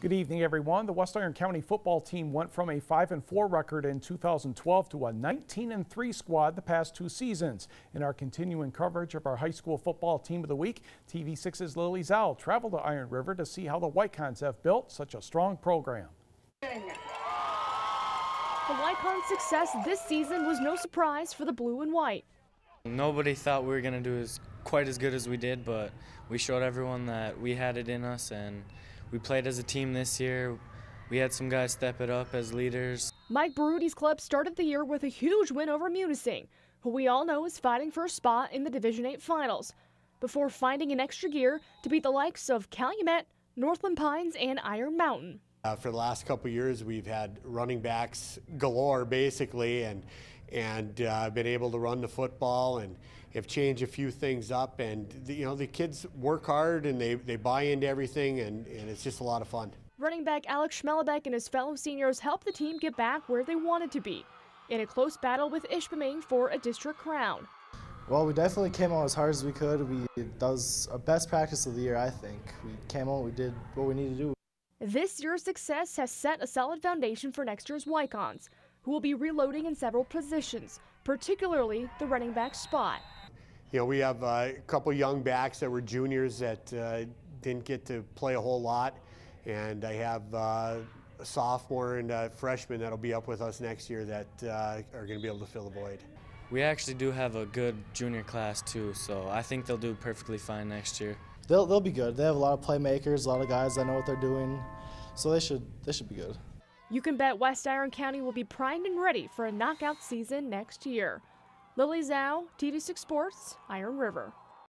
Good evening, everyone. The West Iron County football team went from a 5 and 4 record in 2012 to a 19 and 3 squad the past two seasons. In our continuing coverage of our high school football team of the week, TV6's Lily Zhao traveled to Iron River to see how the Wykons have built such a strong program. The Wykons' success this season was no surprise for the blue and white. Nobody thought we were going to do as quite as good as we did, but we showed everyone that we had it in us and we played as a team this year. We had some guys step it up as leaders. Mike Baruti's club started the year with a huge win over Munising, who we all know is fighting for a spot in the Division 8 finals, before finding an extra gear to beat the likes of Calumet, Northland Pines, and Iron Mountain. Uh, for the last couple years, we've had running backs galore, basically, and and uh, been able to run the football and have changed a few things up. And the, you know, the kids work hard and they, they buy into everything, and, and it's just a lot of fun. Running back Alex Schmellebeck and his fellow seniors helped the team get back where they wanted to be in a close battle with Ishpeming for a district crown. Well, we definitely came out as hard as we could. We that was our best practice of the year, I think. We came out, we did what we needed to do. This year's success has set a solid foundation for next year's Wykons, who will be reloading in several positions, particularly the running back spot. You know, we have uh, a couple young backs that were juniors that uh, didn't get to play a whole lot, and I have uh, a sophomore and a freshman that'll be up with us next year that uh, are going to be able to fill the void. We actually do have a good junior class too, so I think they'll do perfectly fine next year. They'll, they'll be good. They have a lot of playmakers, a lot of guys that know what they're doing, so they should they should be good. You can bet West Iron County will be primed and ready for a knockout season next year. Lily Zhao, TV6 Sports, Iron River.